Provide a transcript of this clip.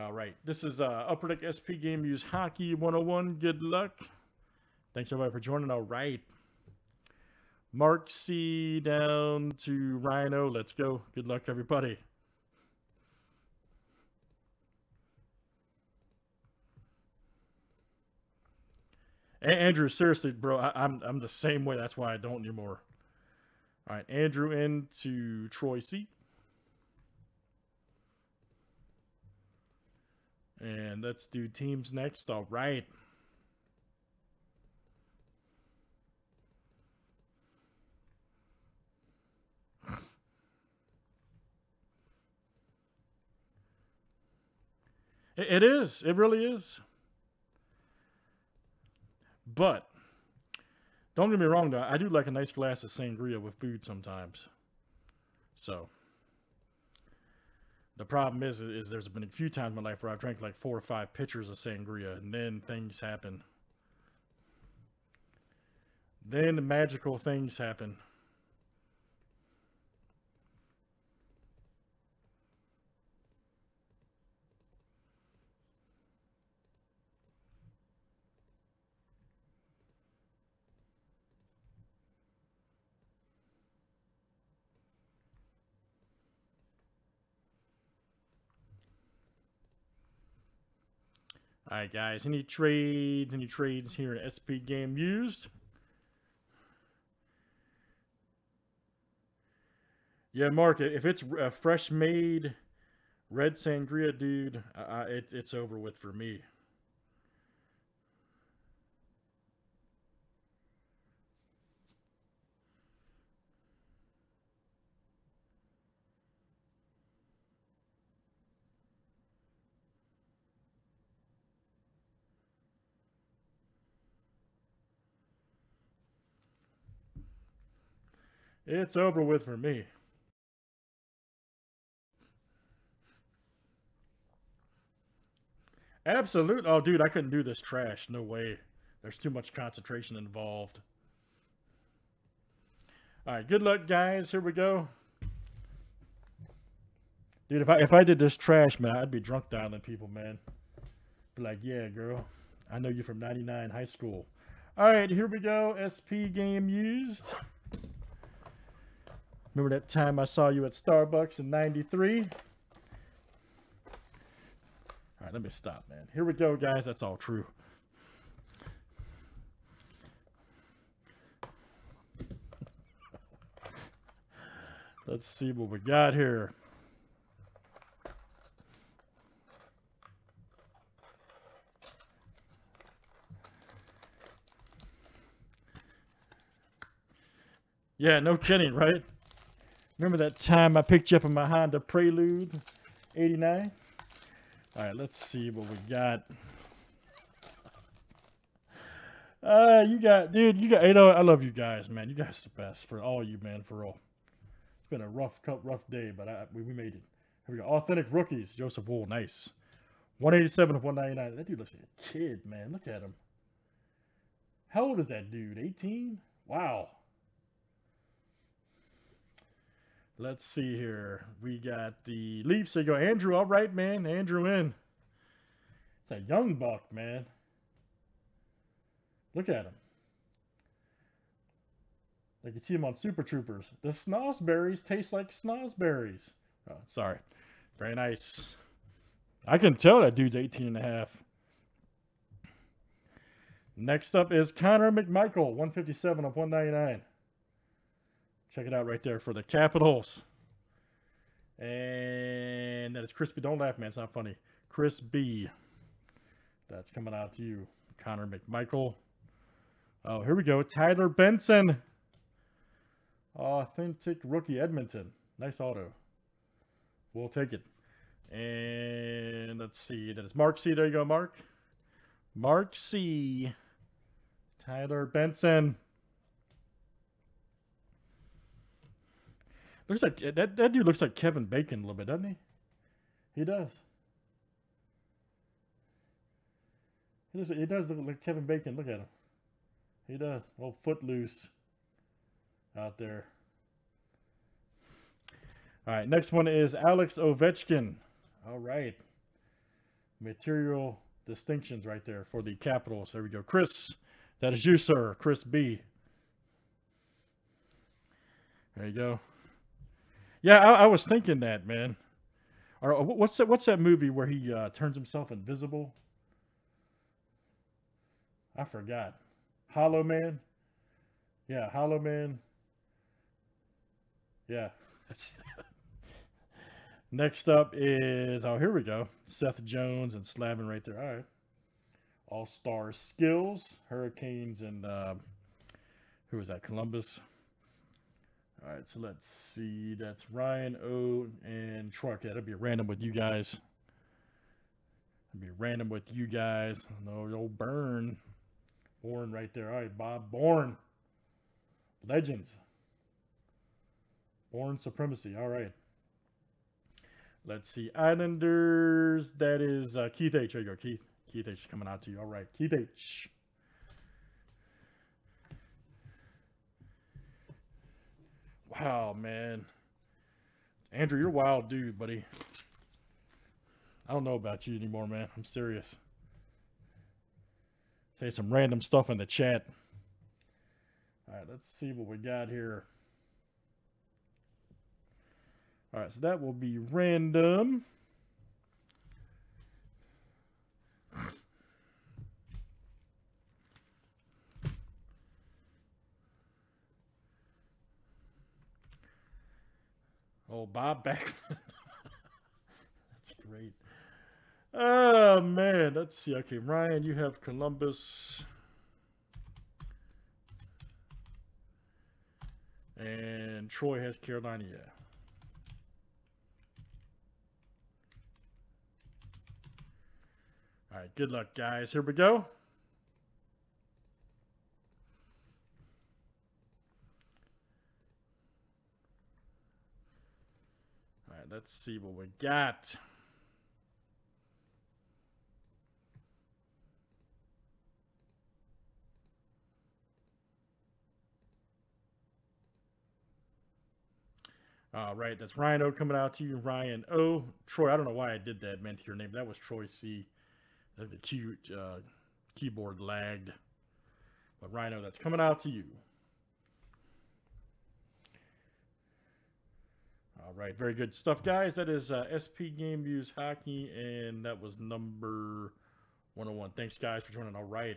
All right. This is uh, Upper Deck SP Game Use Hockey 101. Good luck. Thanks everybody for joining. All right. Mark C down to Rhino. Let's go. Good luck, everybody. Andrew, seriously, bro, I, I'm I'm the same way. That's why I don't anymore. All right, Andrew into Troy C. And let's do teams next. All right. It is. It really is. But don't get me wrong, though. I do like a nice glass of sangria with food sometimes. So the problem is, is there's been a few times in my life where I've drank like four or five pitchers of sangria, and then things happen. Then the magical things happen. All right, guys. Any trades? Any trades here in SP game used? Yeah, Mark. If it's a fresh made red sangria, dude, uh, it's it's over with for me. It's over with for me. Absolute. Oh, dude, I couldn't do this trash. No way. There's too much concentration involved. All right, good luck, guys. Here we go. Dude, if I if I did this trash, man, I'd be drunk dialing people, man. Be like, yeah, girl, I know you from 99 high school. All right, here we go. SP game used. Remember that time I saw you at Starbucks in 93? All right, let me stop, man. Here we go, guys. That's all true. Let's see what we got here. Yeah, no kidding, right? Remember that time I picked you up in my Honda Prelude 89? All right, let's see what we got. Uh, you got, dude, you got, you know, I love you guys, man. You guys the best for all you, man, for all. It's been a rough, rough day, but I, we, we made it. Here we go. Authentic rookies, Joseph Woll, nice. 187 of 199. That dude looks like a kid, man. Look at him. How old is that dude? 18? Wow. Let's see here. We got the Leafs. There you go. Andrew, all right, man. Andrew in. It's a young buck, man. Look at him. Like you see him on Super Troopers. The snozzberries taste like snozzberries. Oh, sorry. Very nice. I can tell that dude's 18 and a half. Next up is Connor McMichael, 157 of 199. Check it out right there for the Capitals. And that is Crispy. Don't laugh, man. It's not funny. Chris B. That's coming out to you. Connor McMichael. Oh, here we go. Tyler Benson. Authentic rookie Edmonton. Nice auto. We'll take it. And let's see. That is Mark C. There you go, Mark. Mark C. Tyler Benson. Looks like that that dude looks like Kevin Bacon a little bit, doesn't he? He does. He does, he does look like Kevin Bacon. Look at him. He does. Oh, footloose out there. All right, next one is Alex Ovechkin. All right. material distinctions right there for the Capitals. There we go. Chris, that is you, sir. Chris B. There you go. Yeah, I, I was thinking that, man. Or uh, what's that? What's that movie where he uh, turns himself invisible? I forgot. Hollow Man. Yeah, Hollow Man. Yeah. Next up is oh here we go. Seth Jones and Slavin right there. All right. All star skills, Hurricanes and uh, who was that? Columbus. Right, so let's see. That's Ryan O and Troy. Yeah, that'll be random with you guys. It'll be random with you guys. No, old Burn. Bourne right there. All right, Bob Bourne. Legends. Bourne supremacy. All right. Let's see. Islanders. That is uh, Keith H. There you go, Keith. Keith H. coming out to you. All right. Keith H. Wow, man. Andrew, you're wild dude, buddy. I don't know about you anymore, man. I'm serious. Say some random stuff in the chat. All right, let's see what we got here. All right, so that will be random. Oh, Bob Backlund. That's great. Oh, man. Let's see. Okay, Ryan, you have Columbus. And Troy has Carolina. All right, good luck, guys. Here we go. Let's see what we got. All right, that's Ryan O coming out to you. Ryan O. Troy, I don't know why I did that, meant your name. That was Troy C. The cute uh, keyboard lagged. But Rhino, that's coming out to you. All right, very good stuff, guys. That is uh, SP Game Used Hockey, and that was number 101. Thanks, guys, for joining. All right.